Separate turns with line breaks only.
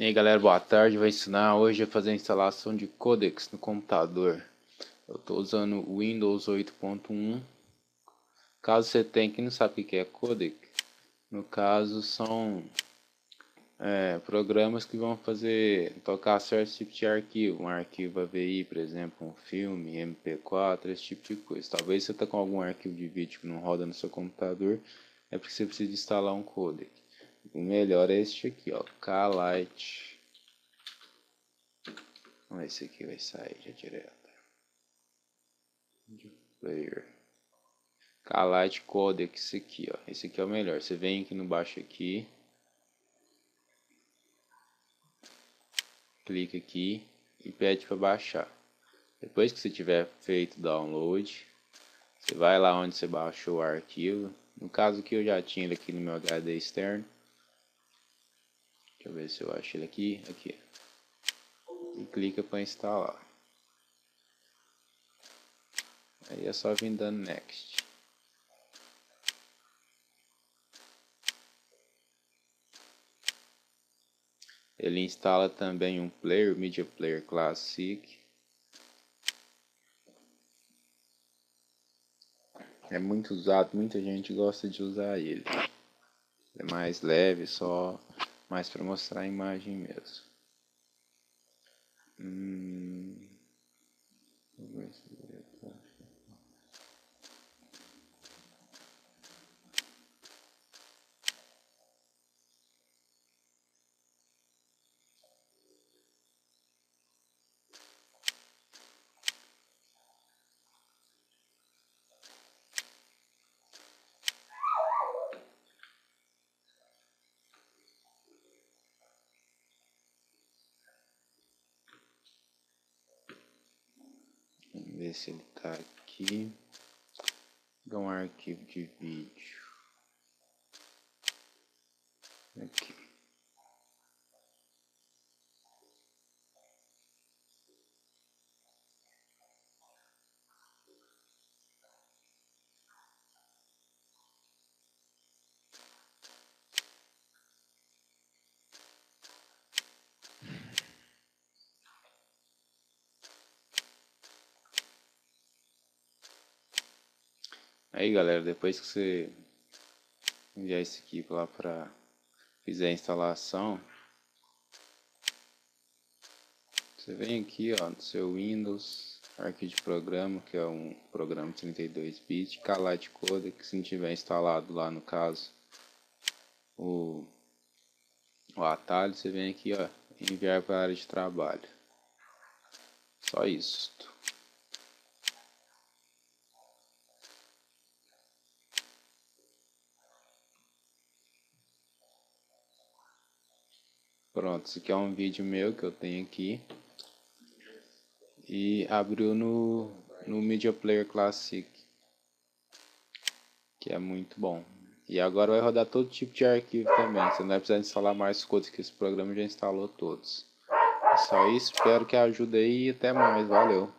E aí galera, boa tarde. Vou ensinar hoje a fazer a instalação de codecs no computador. Eu estou usando Windows 8.1. Caso você tenha que não sabe o que é codec, no caso são é, programas que vão fazer tocar certo tipo de arquivo, um arquivo AVI, por exemplo, um filme, MP4, esse tipo de coisa. Talvez você está com algum arquivo de vídeo que não roda no seu computador, é porque você precisa instalar um codec. O melhor é este aqui, ó, K-Lite. Vamos ver se aqui vai sair já direto. Player. K-Lite Codec, esse aqui, ó. Esse aqui é o melhor. Você vem aqui no baixo aqui. Clica aqui e pede para baixar. Depois que você tiver feito o download, você vai lá onde você baixou o arquivo. No caso que eu já tinha ele aqui no meu HD externo. Deixa eu ver se eu acho ele aqui. Aqui. E clica para instalar. Aí é só vir dando next. Ele instala também um player, Media Player Classic. É muito usado, muita gente gosta de usar ele. É mais leve, só mais para mostrar a imagem mesmo. Hum... ver se ele tá aqui. Dá um arquivo de vídeo. Aqui. Aí galera, depois que você enviar esse aqui lá para fizer a instalação, você vem aqui ó, no seu Windows, arquivo de programa, que é um programa 32 bits, Calite Codec, se não tiver instalado lá no caso o, o atalho, você vem aqui ó, enviar para a área de trabalho. Só isso. Pronto, esse aqui é um vídeo meu que eu tenho aqui. E abriu no, no Media Player Classic. Que é muito bom. E agora vai rodar todo tipo de arquivo também. Você não vai precisar instalar mais coisas que esse programa já instalou todos. É só isso, espero que ajude aí e até mais. Valeu!